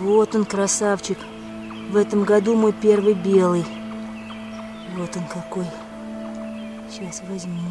Вот он, красавчик. В этом году мой первый белый. Вот он какой. Сейчас возьму.